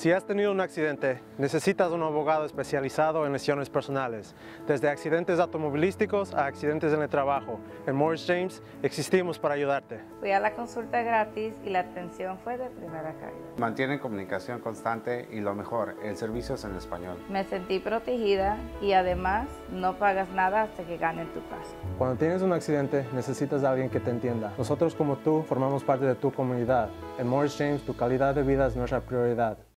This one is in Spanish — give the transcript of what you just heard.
Si has tenido un accidente, necesitas un abogado especializado en lesiones personales, desde accidentes automovilísticos a accidentes en el trabajo. En Morris James existimos para ayudarte. Fui a la consulta gratis y la atención fue de primera calidad. Mantienen comunicación constante y lo mejor, el servicio es en español. Me sentí protegida y además no pagas nada hasta que ganen tu caso. Cuando tienes un accidente, necesitas a alguien que te entienda. Nosotros como tú formamos parte de tu comunidad. En Morris James, tu calidad de vida es nuestra prioridad.